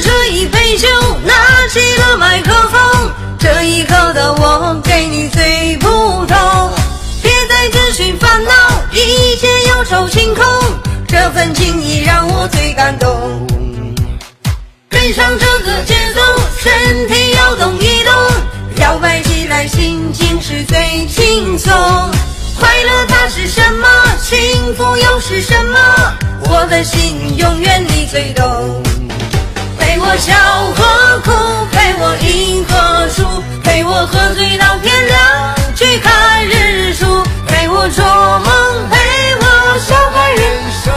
这一杯酒拿起了麦克风，这一刻的我给你最普通。别再自寻烦恼，一切忧愁清空，这份情谊让我最感动。跟上这个节奏，身体摇动一动，摇摆起来心情是最轻松。快乐它是什么？幸福又是什么？我的心永远你最懂。我笑和哭，陪我赢和输，陪我喝醉到天亮去看日出，陪我做梦，陪我笑看人生，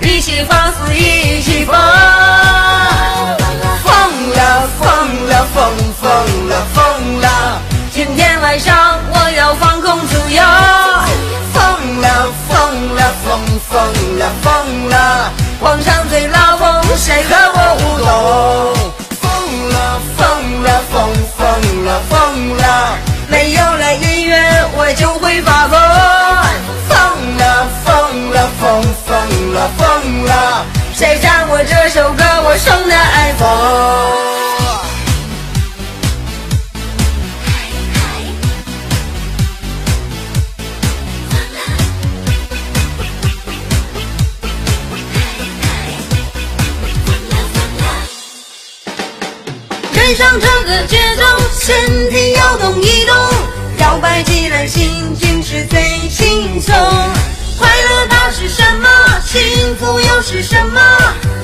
一起放肆一起疯，疯了疯了疯疯了疯了，今天晚上我要放空自由，疯了疯了疯疯了疯了，广场最疯了疯了疯了，谁唱我这首歌？我送的 iPhone。跟上这个节奏，身体要动一动，摇摆起来是什么？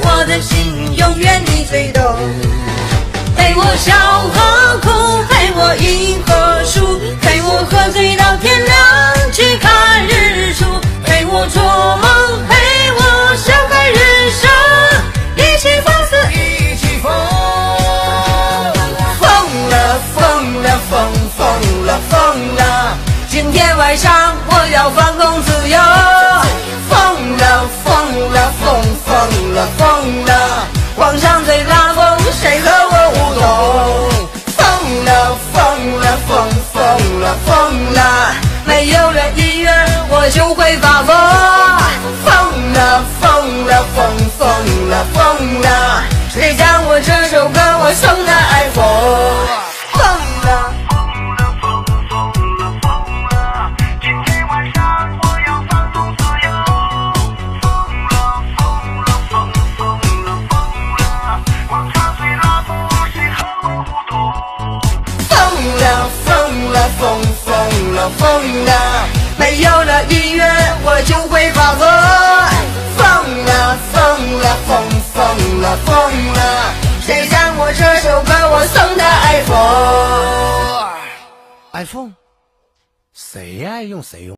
我的心永远你最懂。陪我笑和哭，陪我赢和输，陪我喝醉到天亮去看日出，陪我做梦，陪我笑看人生，一起放肆，一起疯。疯了疯了疯疯了疯了，今天晚上我要放纵自由。就会发疯。疯了疯了疯疯了疯了，谁唱我这首歌？我送的 iPhone。疯了。今天晚上我要放纵自由，疯了疯了疯疯了疯了，没有了音乐我就会发疯。疯了疯了疯疯了疯了，谁唱我这首歌？我送的 iPhone。iPhone，谁爱用谁用。